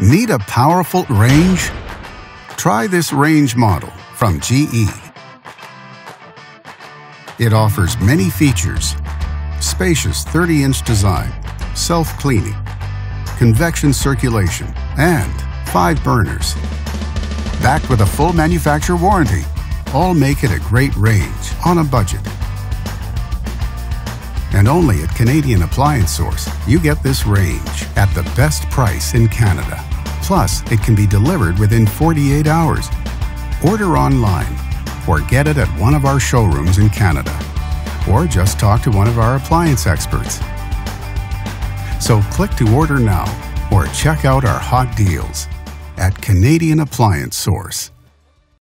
Need a powerful range? Try this range model from GE. It offers many features. Spacious 30-inch design, self-cleaning, convection circulation, and five burners. Backed with a full manufacturer warranty, all make it a great range on a budget. And only at Canadian Appliance Source, you get this range at the best price in Canada. Plus, it can be delivered within 48 hours. Order online or get it at one of our showrooms in Canada. Or just talk to one of our appliance experts. So click to order now or check out our hot deals at Canadian Appliance Source.